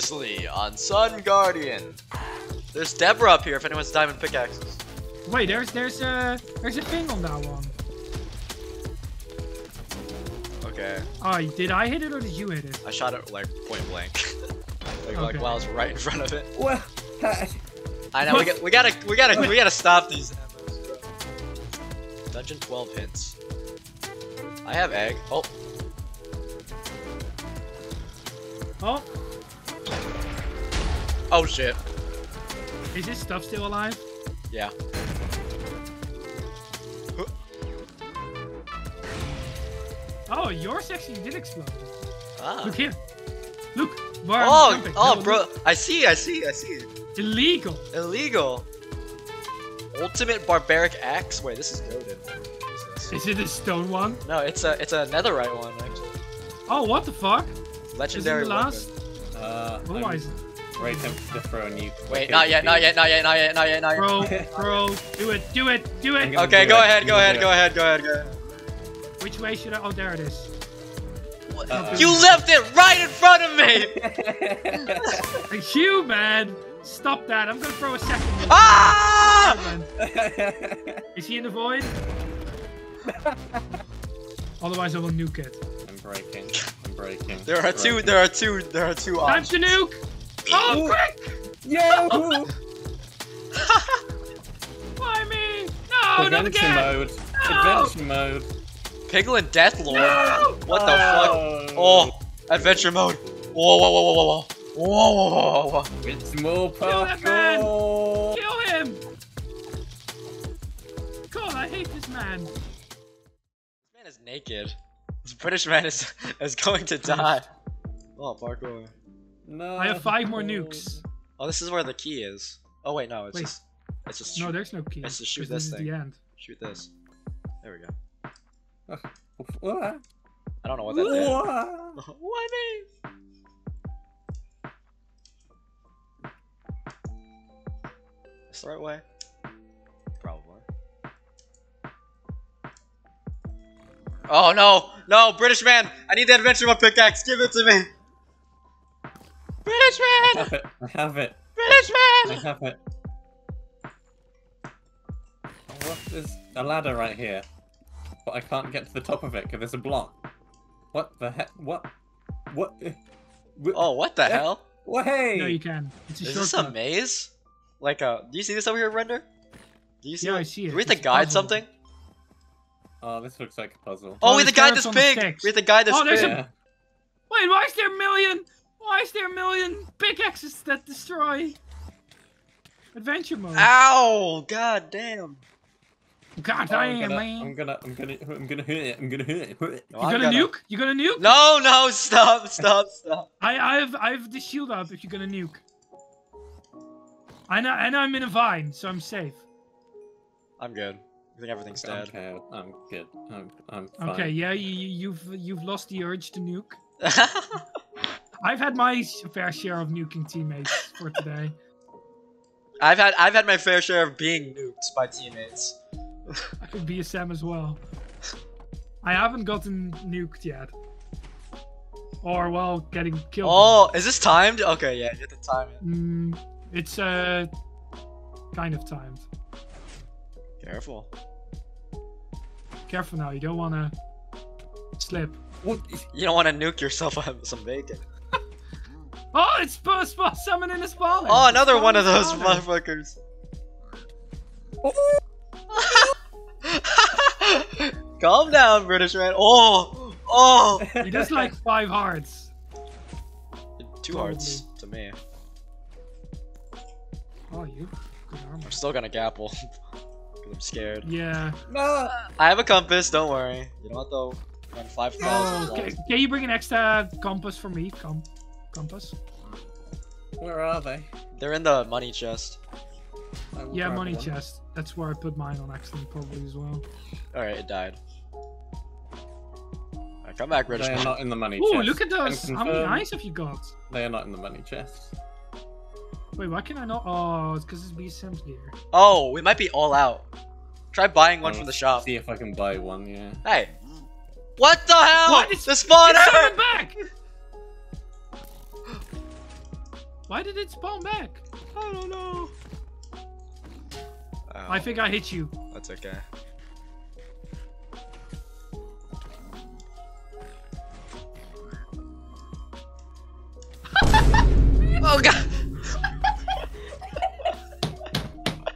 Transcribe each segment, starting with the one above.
Previously on Sun Guardian. There's debris up here if anyone's diamond pickaxes. Wait, there's there's a there's a thing on that one. Okay. Oh, did I hit it or did you hit it? I shot it like point blank. like, like while I was right in front of it. Well, I know we got we gotta we gotta we gotta stop these. Dungeon 12 hints. I have egg. Oh, Oh, oh shit. is this stuff still alive? Yeah. Oh, yours actually did explode. Ah. Look here. Look. Where Oh, oh, No, bro. look. I see, I see, I see. Illegal. Illegal. Ultimate barbaric axe. Wait, this is goaded. Is? Is it a stone one? No, it's a it's a netherite one actually. Oh, what the fuck? Legendary Is it the last? uh, Otherwise, I'm very tempted to throw a new. Wait, not yet, not yet, not yet, not yet, not yet, not yet. bro, bro, do it, do it, do it. Okay, do go it, ahead, I'm go ahead, go ahead, go ahead, go ahead. Which way should I? Oh, there it is. Uh, You left it right in front of me! Thank you, man. Stop that. I'm gonna throw a second. one. Ah! Man. Is he in the void? Otherwise, I will nuke it. I'm breaking. I'm breaking. There are two, there are two, there are two Time to nuke! Oh, Ooh. quick! Yo! Why me? No, not Adventure again! mode. No! Adventure mode. Piglin Deathlord. No! What the fuck? Oh, oh adventure mode. Whoa, whoa, whoa, whoa, whoa, whoa. Whoa, whoa, whoa, whoa, whoa. It's more Kill that man! parkour. Kill him! God, I hate this man. This man is naked. This British man is is going to die. Oh, parkour. No. I have five more nukes. Oh, this is where the key is. Oh wait, no, it's Wait. just, it's just No, shoot, there's no key. Let's just shoot 'cause this is thing. the end. shoot this. There we go. What? I don't know what that did. What? Why me? It's the right way. Probably. Oh no! No, British man! I need the adventure mode pickaxe! Give it to me! British I have it. I have it. British I have it. What is a ladder right here? But I can't get to the top of it because there's a block. What the heck? What? What? Oh, what the Eh? hell? What? Hey! No, you can. It's a Is this a maze? Like a. Do you see this over here, Render? Do you see Yeah, it? I see it. Do we have to It's a guide puzzle. something? Oh, this looks like a puzzle. Oh, Oh, we have to guide this carrots pig! We have to guide this Oh, there's a- Wait, why is there a million? Why is there a million pickaxes that destroy? Adventure mode. Ow! God damn! God Oh, I'm damn, gonna, man. I'm gonna, I'm gonna, I'm gonna hit it. I'm gonna hit it. No, you I'm gonna nuke? You gonna nuke? No, no, stop, stop, stop. I, I have, I have the shield up. If you're gonna nuke. I know, and I'm in a vine, so I'm safe. I'm good. I think everything's dead. Okay, I'm good. I'm, I'm fine. Okay, yeah, you, you- you've, you've lost the urge to nuke. I've had my fair share of nuking teammates for today. I've had I've had my fair share of being nuked by teammates. I could be a Sam as well. I haven't gotten nuked yet. Or, well, getting killed. Oh, is this timed? Okay, yeah, you have to time it. Mm, it's, uh, kind of timed. Careful. Careful now, you don't wanna slip. What? You don't want to nuke yourself on some bacon. Oh, it's sp- sp- summoning a spawner. Oh, another one of those Spawner. motherfuckers. Calm down, British man. Oh, oh. He just like five hearts. Two hearts to me. Oh, you. I'm still gonna gapple. Cause I'm scared. Yeah. No. I have a compass, don't worry. You don't have to run 5,000 Oh, can, can you bring an extra compass for me? Com- compass? Where are they? They're in the money chest. Yeah, money one. chest. That's where I put mine on accident, probably as well. Alright, it died. Alright, come back, British They are not in the money Ooh, chest. look at those! How many eyes have you got? They are not in the money chest. Wait, why can I not? Oh, it's because it's BSM's gear. Oh, we might be all out. Try buying one from the shop. See if I can buy one. Yeah. Hey. What the hell? What? The spawner! It's coming back! Why did it spawn back? I don't know. Oh. I Oh, think I hit you. that's okay. oh god!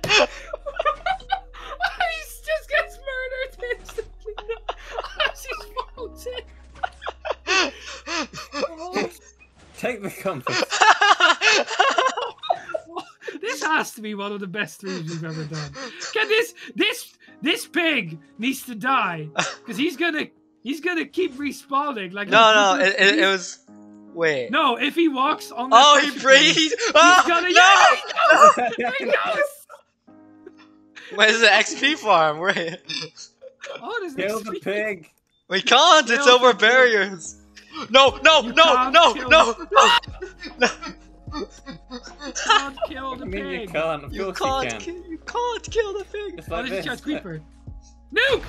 he just gets murdered instantly. As he's floating. Take the compass. This has to be one of the best streams we've ever done. Can this this this pig needs to die because he's gonna he's gonna keep respawning like no, no, it, it, it was. Wait. no if he walks on that Oh, he pressure plate, breathed. Oh, he's gonna no! yeah he goes Where's the XP farm? Wait. oh there's Kill this the pig. pig. We can't. It's over the pig. barriers. No, no, You no, can't no, no, no. You can't kill the I mean, you pig. can't. Of You can't. you Kill, can. you can't kill the pig. Just Oh, like there's a this. charge creeper. Nuke!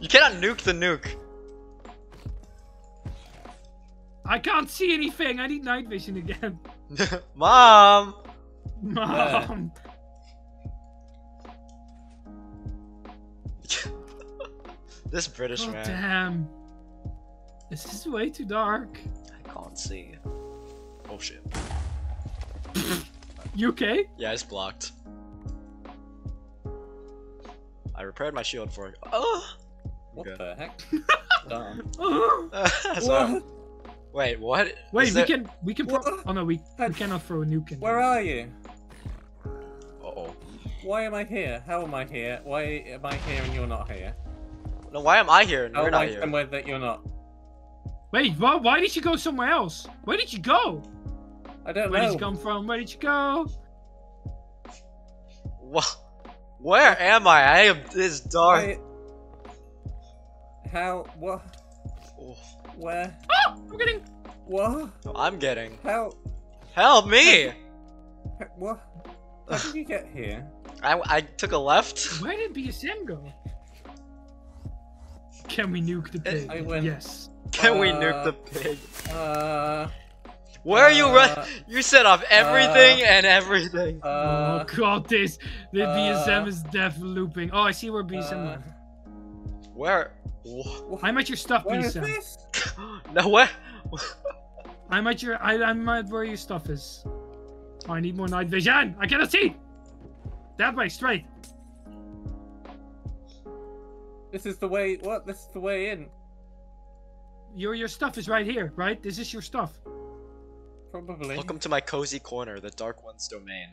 You cannot nuke the nuke. I can't see anything. I need night vision again. Mom. Mom. this British Oh, man. damn. This is way too dark. I can't see. Oh shit. You okay? Yeah, it's blocked. I repaired my shield for. Oh. What Okay. the heck? Darn. Oh. What? Wait, what? Wait, Is we there- can we can. Pro- What? oh no, we, we cannot throw a nuke in. Where are you? Uh-oh. Why am I here? How am I here? Why am I here and you're not here? No, why am I here and How you're not here? somewhere that you're not? Wait, why, why did you go somewhere else? Where did you go? I don't Where did know. you come from? Where did you go? Wha- Where am I? I am this dark. Why- How? What? Oh, Where? Oh, I'm getting. What? I'm getting. How? Help me! What? How did you get here? I, I took a left. Where did BSM go? Can we nuke the pig? I win. Yes. Can we Uh, nuke the pig? Uh. Where are you uh, run? You set off everything and everything. Uh. oh god, this the uh, BSM is def looping. Oh, I see where BSM uh, went. Where? Wha- I'm at your stuff, Where is BSM. this? No, where? I'm at your. I, I'm at where your stuff is. Oh, I need more night vision. I cannot see. That way, straight. This is the way. What? This is the way in. Your your stuff is right here, right? This is your stuff. Probably. Welcome to my cozy corner, the Dark One's domain.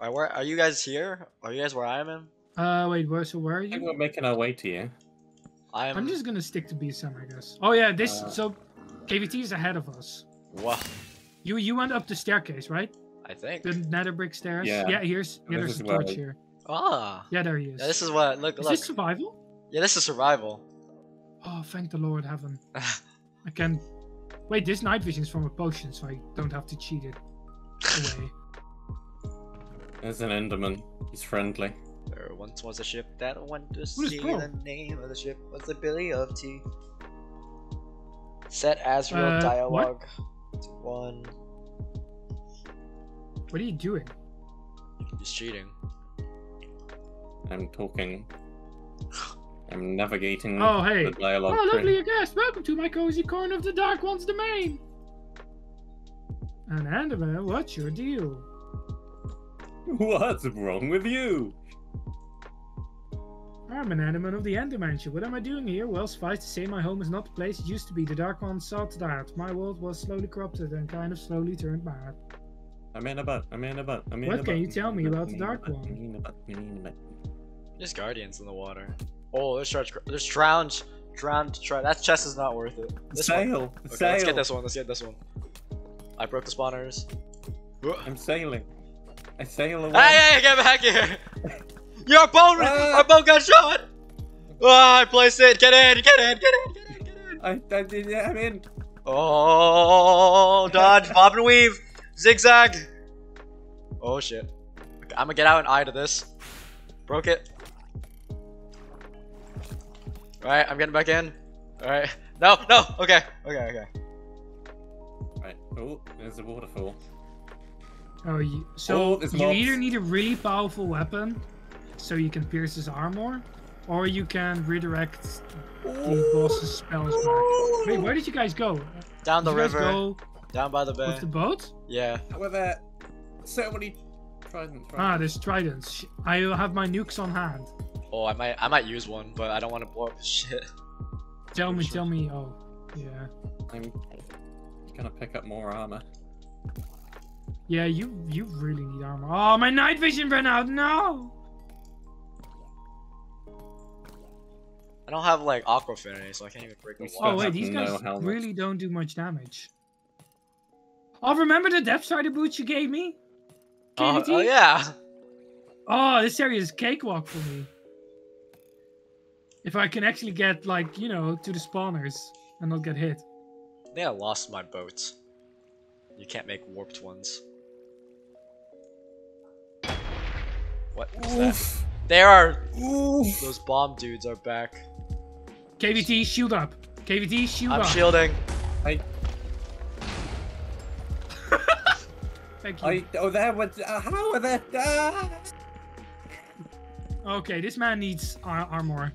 Alright, where are you guys here? Are you guys where I am? in? Uh, wait, where? So where are you? we're making our way to you. I am. I'm just gonna stick to BSM, I guess. Oh yeah, this. Uh, so, KVT is ahead of us. Wow. You you went up the staircase, right? I think. The nether brick stairs. Yeah. Yeah. Here's yeah. This There's a torch I- here. Ah. Yeah, there he is. Yeah, this is what. Look, Is look. this survival? Yeah, this is survival. Oh, thank the Lord heaven. I can. Wait, this night vision is from a potion, so I don't have to cheat it away. There's an Enderman. He's friendly. There once was a ship that went to is sea. The name of the ship was the Billy of Tea. Set Azrael Uh, what? dialogue to one. What are you doing? He's cheating. I'm talking. I'm navigating Oh, hey. the dialogue. Oh, tree. lovely guest. Welcome to my cozy corner of the Dark One's domain. And Enderman, what's your deal? What's wrong with you? I'm an Enderman of the End Dimension. What am I doing here? Well, suffice to say, my home is not the place it used to be. The Dark One saw to that. My world was slowly corrupted and kind of slowly turned bad. I'm in a butt. I'm in a butt. I'm in What a can butt, you tell me about the I'm in a Dark One? I'm in a butt, I'm in a butt. There's guardians in the water. Oh, there's drowned. There's drowned. Drowned. Try. That chest is not worth it. This one. Sail! Okay, Sail! let's get this one. Let's get this one. I broke the spawners. I'm sailing. I sail away. Hey, hey, get back here! Your bone, Ah. our bone got shot. Oh, I placed it. Get in, get in, get in, get in, get in. I, I did, yeah, I'm in. Oh, dodge, bob and weave, zigzag. Oh shit. Okay, I'm gonna get out and eye to this. Broke it. Alright, I'm getting back in. Alright. No, no, okay, okay, okay. Right, Oh, there's a waterfall. Oh, you, so Oh, you either need a really powerful weapon, so you can pierce his armor, or you can redirect the boss's spells back. Wait, where did you guys go? Down the Did you river, go down by the bay. with the boat? Yeah. Were there so many tridents? Ah, there's tridents. I have my nukes on hand. Oh, I might, I might use one, but I don't want to blow up the shit. Tell me, tell me. Oh, yeah. I'm gonna pick up more armor. Yeah, you you really need armor. Oh, my night vision ran out. No. I don't have like aqua affinity, so I can't even break the We wall. Oh wait, these guys helmets. really don't do much damage. Oh, remember the Depth Strider boots you gave me? Oh, oh yeah. Oh, this area is cakewalk for me. If I can actually get like you know to the spawners and not get hit. I think I lost my boat. You can't make warped ones. What is that? There are Oof. those bomb dudes are back. KVT, shield up. KVT, shield I'm up. shielding. I, Thank you. I, oh, there was. Uh, how are there? Ah! Okay, this man needs ar- armor.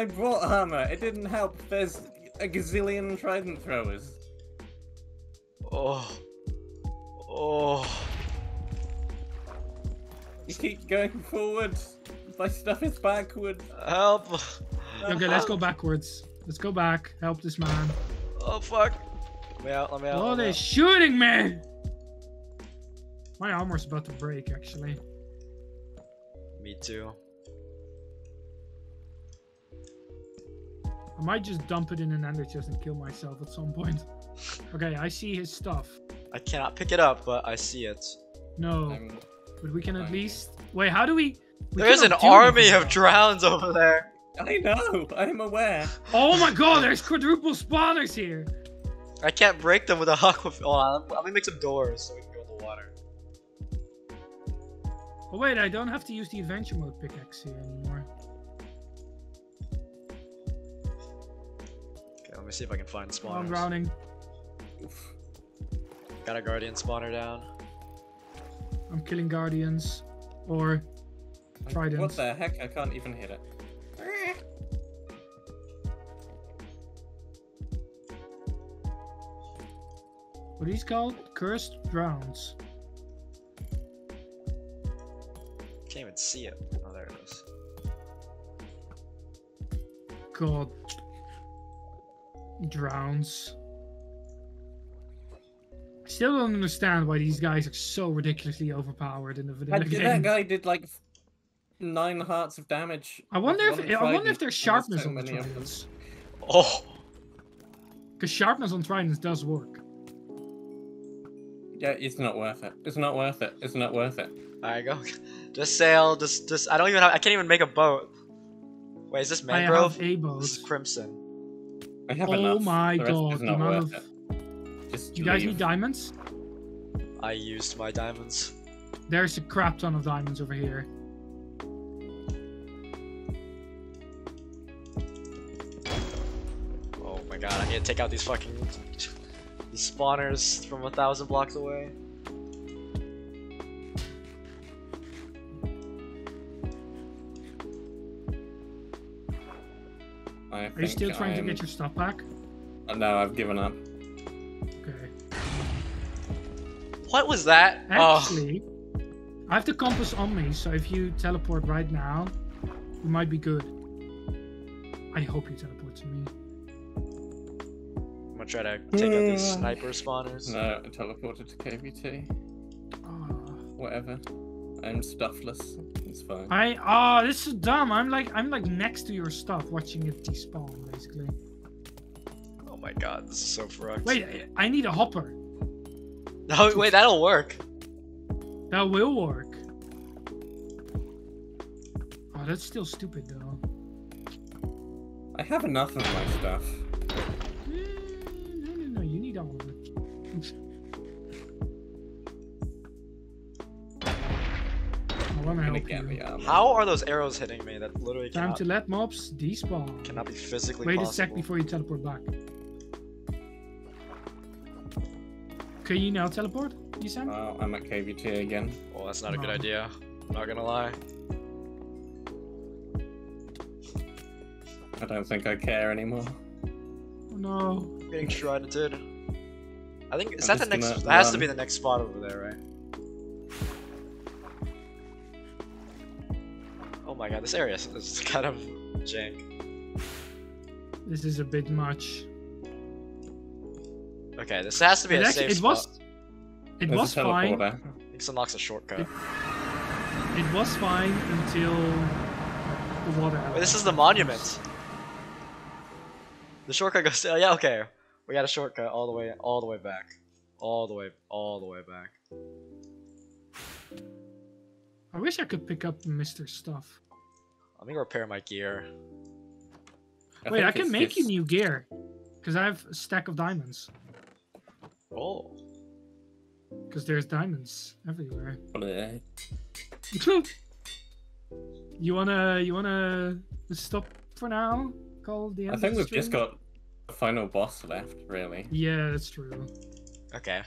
I brought armor. It didn't help. There's a gazillion trident throwers. Oh. Oh. You keep going forward. My stuff is backward. Help. Okay, let's go backwards. Let's go back. Help this man. Oh fuck. Let me out, let me out. Oh, they're out. shooting me! My armor's about to break, actually. Me too. I might just dump it in an ender chest and kill myself at some point. Okay, I see his stuff. I cannot pick it up, but I see it. No, I'm, but we can at least... Wait, how do we... we There's an army of now. drowns over there. I know. I'm aware. Oh my god, there's quadruple spawners here! I can't break them with a aqua. Hold on, let me make some doors so we can go in the water. Oh wait, I don't have to use the adventure mode pickaxe here anymore. Me see if I can find Oh, I'm drowning. Oof. Got a guardian spawner down. I'm killing guardians. Or... Tridents. What the heck? I can't even hit it. What are these called? Cursed drowns. Can't even see it. Oh, there it is. God. Drowns. Still don't understand why these guys are so ridiculously overpowered in the vanilla That, game. that guy did like nine hearts of damage. I wonder if one I wonder if there's sharpness so on the many of them. tridents. Oh, Because sharpness on tridents does work. Yeah, it's not worth it. It's not worth it. It's not worth it. alright, go. Just sail. Just, just. I don't even have. I can't even make a boat. Wait, is this I mangrove? have a boat. This is crimson. I have Oh enough. my the god, is the amount of... it. Just You guys need diamonds? I used my diamonds. There's a crap ton of diamonds over here. Oh my god, I need to take out these fucking these spawners from a thousand blocks away. I Are you still trying to I'm- get your stuff back? Uh, No, I've given up. Okay. What was that? Oh, Actually, I have the compass on me, so if you teleport right now, you might be good. I hope you teleport to me. I'm gonna try to take out these sniper spawners. No, I teleported to KVT. Ah. Whatever. I'm stuffless. It's fine. I oh, this is dumb. I'm like I'm like next to your stuff, watching it despawn, basically. Oh my god, this is so fucked. Wait, I- I need a hopper. No, wait, that'll work. That will work. Oh, that's still stupid though. I have enough of my stuff. Gonna help get you. armor. How are those arrows hitting me? That literally Time cannot, to let mobs despawn. cannot be physically Wait a sec before you teleport back. Can you now teleport, you Sam? Oh, uh, I'm at KVT again. Well, that's not a good idea. I'm not gonna lie. I don't think I care anymore. Oh, no. I'm getting shredded. I think is I'm that the next? That has to be the next spot over there, god, this area is- is kind of jank. This is a bit much. Okay, this has to be It, a actually, safe it spot. was. It There's was fine. teleporter. This unlocks a shortcut. It- It was fine until the water. Wait, this is the monument. The shortcut goes. Oh, yeah, okay. We got a shortcut all the way, all the way back, all the way, all the way back. I wish I could pick up Mr. Stuff. Let me repair my gear. Wait, I can it's make you new gear. Because I have a stack of diamonds. Oh, Because there's diamonds everywhere. You wanna you wanna stop for now? Call the end I of think the we've just got the final boss left, really. Yeah, that's true. okay.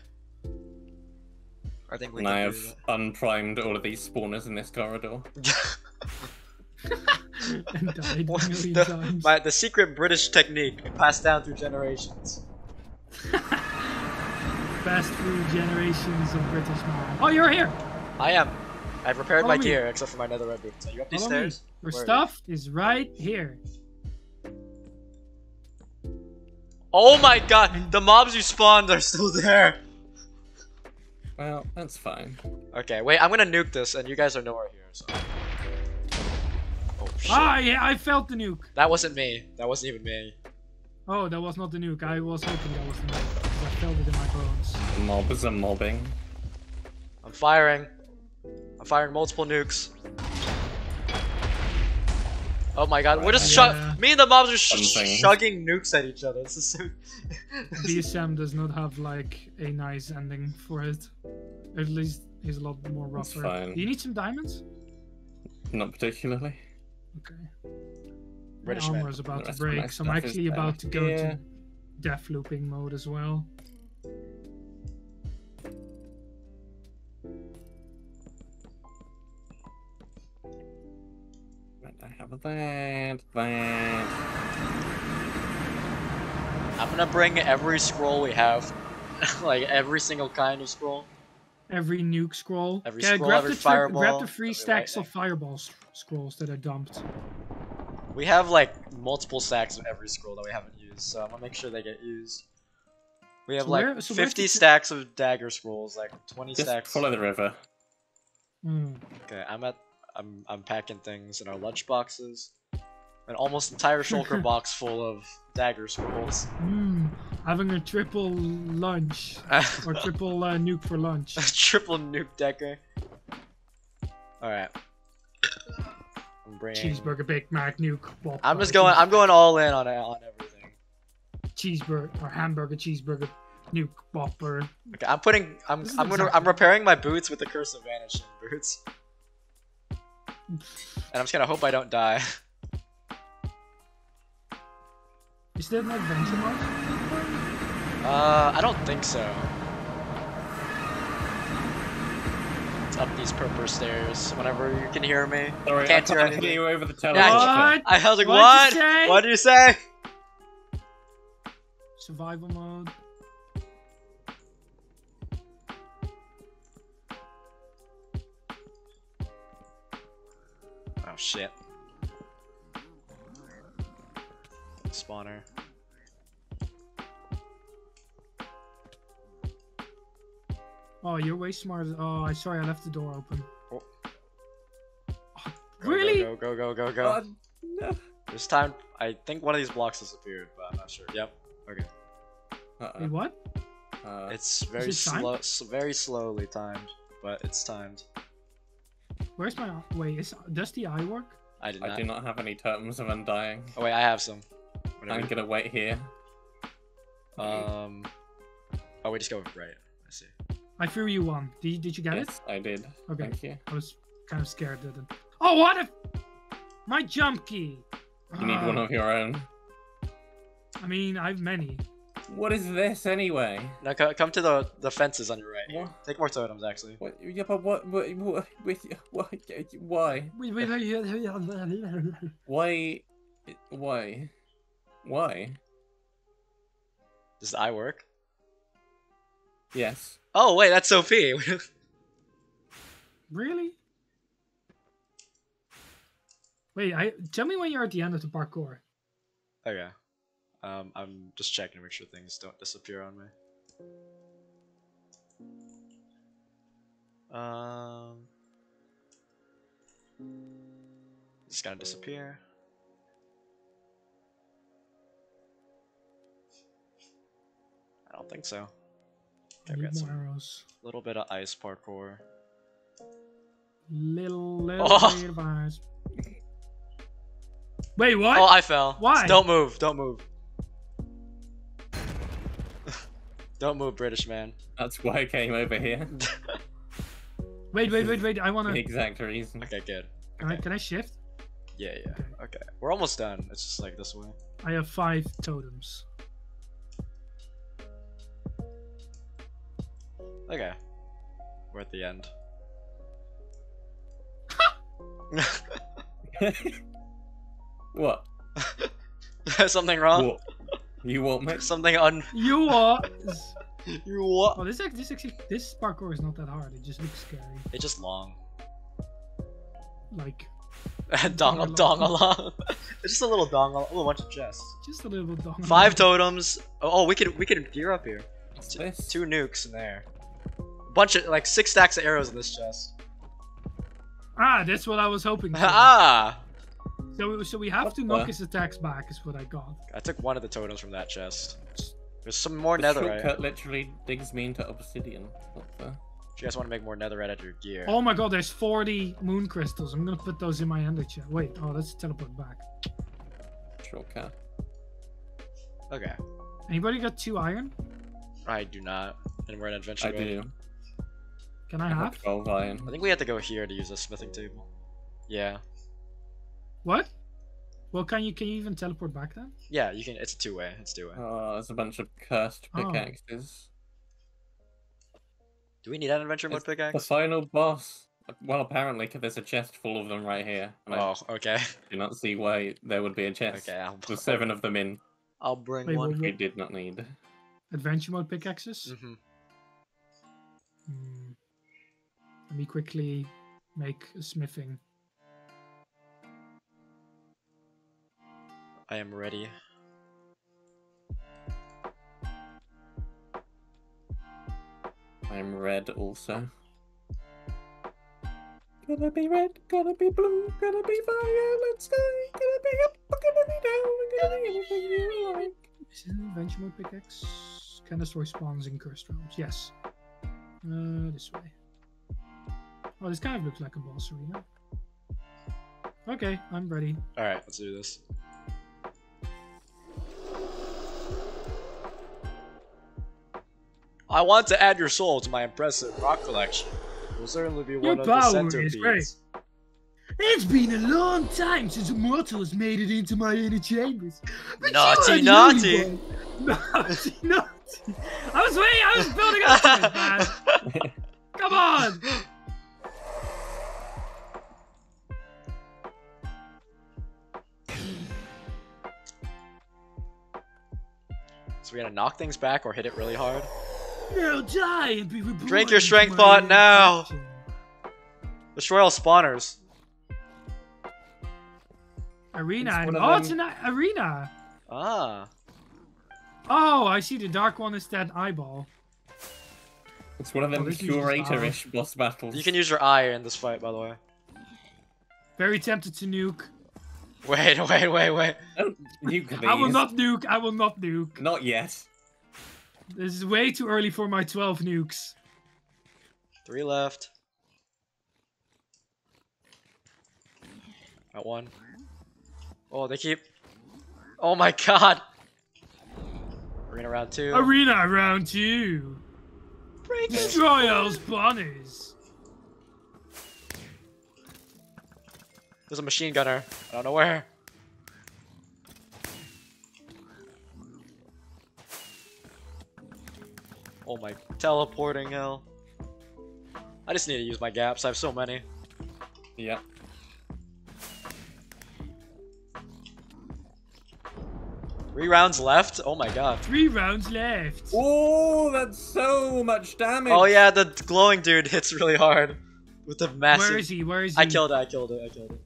I think we And I have unprimed all of these spawners in this corridor. that. and died a What million the- times. My, the secret British technique passed down through generations. Fast food generations of British man. Oh, you're here. I am. I've repaired Follow my me. gear except for my netherite boots. Are you up these Follow me. stairs? Your Where are you? stuff is right here. Oh my god! The mobs you spawned are still there! Well, that's fine. Okay, wait, I'm gonna nuke this and you guys are nowhere here, so. Shit. Ah, yeah, I felt the nuke. That wasn't me. That wasn't even me. Oh, that was not the nuke. I was hoping that was the nuke. 'cause I felt it in my bones. The mobs are mobbing. I'm firing. I'm firing multiple nukes. Oh my god, we're just Yeah. shug- Me and the mobs are sh- shugging nukes at each other. This is so. BSM does not have like a nice ending for it. At least he's a lot more That's rougher. fine. Do you need some diamonds? Not particularly. Okay. British my man. armor is about to rest of my break, so I'm actually about to go here. to death looping mode as well. I have that, that. I'm gonna bring every scroll we have. like every single kind of scroll. Every nuke scroll. Every Yeah, scroll, grab every the tri- grab the three every stacks lightning. of fireball scrolls that are dumped. We have like multiple stacks of every scroll that we haven't used, so I'm gonna make sure they get used. We have So like where- so 50 stacks of dagger scrolls, like 20 Just stacks. follow the river. Hmm. Okay, I'm at I'm I'm packing things in our lunch boxes. An almost entire shulker box full of dagger scrolls. Hmm. Having a triple lunch or triple uh, nuke for lunch. Triple nuke decker. Alright. I'm bringing Cheeseburger, Big Mac, nuke. Whopper, I'm just going I'm going all in on on everything. cheeseburger or hamburger, cheeseburger, nuke, whopper. Okay, I'm putting I'm I'm gonna I'm repairing my boots with the curse of vanishing boots. And I'm just gonna hope I don't die. Is that an adventure mode? Uh, I don't think so. It's up these purple stairs. Whenever you can hear me, Sorry, Can't I hear can't anything. hear you over the teleporter. Yeah, What? I held like What'd what? you? What did you say? Survival mode. Oh shit. Spawner. Oh, you're way smarter. Oh, I sorry, I left the door open. Oh. Oh, Go, really? Go go go go go. go. Oh, no. This time, I think one of these blocks disappeared, but I'm not sure. Yep. Okay. Uh-uh. Wait, what? Uh, It's very it slow, s- very slowly timed, but it's timed. Where's my wait? Is does the eye work? I did I not. do not have any totems of undying. Oh wait, I have some. I'm gonna wait here. Um. Oh, we just go right. I threw you one. Did, did you get it? I did. Okay. Thank you. I was kind of scared that it. Oh, what if my jump key? You need one of your own. I mean, I have many. What is this anyway? Now come to the the fences on your right. What? Take more totems, actually. What? Yeah, but what? What? What? what, what why? Why? Why? Why? Does I work? Yes. Oh wait, that's Sophie. Really? Wait, I tell me when you're at the end of the parkour. okay. Um, I'm just checking to make sure things don't disappear on me. Um, it's gonna disappear. I don't think so. Okay, we Need got more some arrows. little bit of ice parkour. Little, little Oh. bit of eyes. Wait, what? Oh, I fell. Why? Don't move. Don't move. don't move, British man. That's why I came over here. wait, wait, wait, wait. I wanna. The exact reason. okay, good. Can I, can I shift? Yeah, yeah. Okay. We're almost done. It's just like this way. I have five totems. Okay. We're at the end. what? Something wrong? What? You want me? Something un. You are. You what? Oh, this act- this actually this parkour is not that hard. It just looks scary. It's just long. Like dong dong along. it's just a little dong. Oh, a bunch of chests. just a little dong. Five totems. Oh, oh, we could we could gear up here. What's this? Two nukes in there. Bunch of like six stacks of arrows in this chest. Ah, that's what I was hoping. For. ah! So so we have What to knock the- his attacks back. Is what I got. I took one of the totems from that chest. There's some more The netherite. shortcut literally digs me into obsidian. What the? Do you guys want to make more netherite out of your gear? Oh my god, there's 40 moon crystals. I'm gonna put those in my ender chest. Wait, oh, let's teleport back. Shortcut. Okay. Anybody got two iron? I do not. And we're in adventure I mode. do. Can I I have? have 12 iron. I think we have to go here to use a smithing table. Yeah. What? Well, can you can you even teleport back then? Yeah, you can. It's a two way. It's two way. Oh, there's a bunch of cursed Oh. pickaxes. Do we need an adventure mode It's The final boss. Well, apparently, 'cause there's a chest full of them right here. And Oh, okay. Do not see why there would be a chest. Okay, I'll, There's seven of them in. I'll bring Wait, one. We did not need. Adventure mode pickaxes. hmm Hmm. Let me quickly make a smithing. I am ready. I'm red also. Gonna be red, gonna be blue, gonna be violet sky, gonna be up, gonna be down, gonna be anything you like. Is it an adventure mode pickaxe? Can destroy spawns in cursed realms. Yes. Uh, this way. Oh, this kind of looks like a boss arena. Okay, I'm ready. All right, let's do this. I want to add your soul to my impressive rock collection. It will certainly be Your one of the power is centerpieces. great. It's been a long time since a mortal has made it into my inner chambers. But Naughty, naughty. Naughty, naughty. I was waiting, I was building up to it, man. knock things back or hit it really hard. Now die and be reborn. Drink your strength pot now. collection. Destroy all spawners. Arena. It's one item. Oh, it's an arena. Ah. Oh, I see. The dark one is that eyeball. It's one of them Oh, this curator-ish boss battles. You can use your eye in this fight, by the way. Very tempted to nuke. Wait, wait, wait, wait. Don't nuke these. I will not nuke. I will not nuke. Not yet. This is way too early for my 12 nukes. Three left. Got one. Oh, they keep. Oh my god. Arena round two. Arena round two. Break it. Destroy all spawners. There's a machine gunner. I don't know where. Oh my teleporting hell. I just need to use my gaps. I have so many. Yeah. Three rounds left. Oh my god. Three rounds left. Oh, that's so much damage. Oh yeah, the glowing dude hits really hard with the massive. Where is he? Where is he? I killed it. I killed it. I killed it.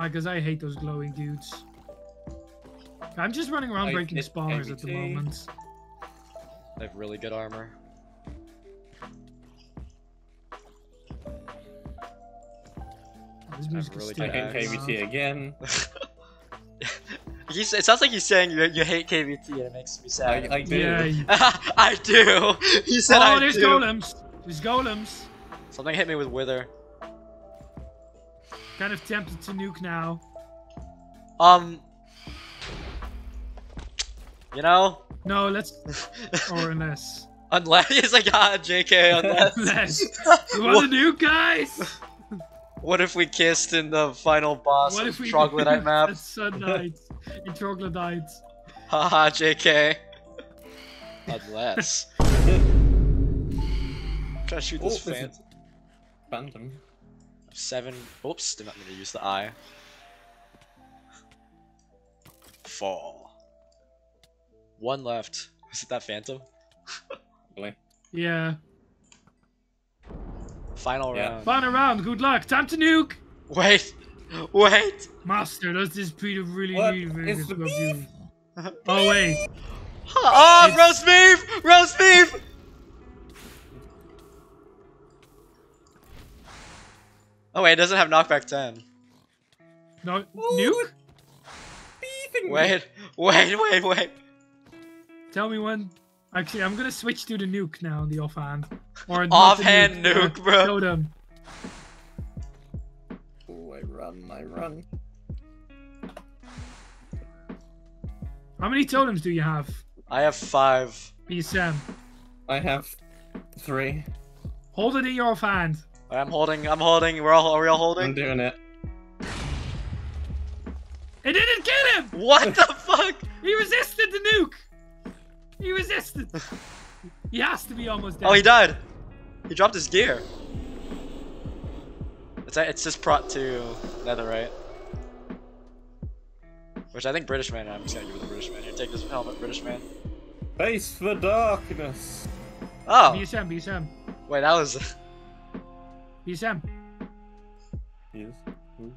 Because I hate those glowing dudes. I'm just running around I breaking spawners at the moment. They have really good armor. Oh, this have music is really I good hit axe. again. He's, it sounds like he's saying you, you hate KVT and it makes me I, sad. I do. Yeah. you- I do. He said Oh, I there's do. golems. There's golems. Something hit me with wither. Kind of tempted to nuke now. Um. You know, No, let's. Or unless. unless he's like ah JK unless. Unless. You want to nuke, guys? what if we kissed in the final boss What of if we Troglodyte map? At Sunlight. In Troglodyte. Haha, JK. Unless. Try to shoot Oh, this there's a- fan. Phantom. Seven. Oops, did not mean to use the eye. Four. One left. Is it that phantom? Probably. Yeah. Final Yeah. round. Final round. Good luck. Time to nuke. Wait, wait. Master, does this Peter really What? need It's the Vegas beef. you? Oh wait. Oh, ah, It's- roast beef! Roast beef! Oh wait, it doesn't have knockback 10. No Oh, nuke? Wait, wait, wait, wait. Tell me when. Actually, I'm gonna switch to the nuke now, the offhand. Or not the Offhand uh, nuke, bro. Totem. Oh, I run, I run. How many totems do you have? I have five. BSM. I have three. Hold it in your offhand. I'm holding, I'm holding, we're all, are we all I'm doing it. It didn't get him! What the fuck? He resisted the nuke! He resisted! he has to be almost dead. Oh, he died. He dropped his gear. It's, it's just prot to netherite. Which I think British man, I'm just gonna give it the British man. Here, take this helmet, British man. Face for darkness. Oh, BSM, BSM. wait, that was. He's Sam. Yes. Mm.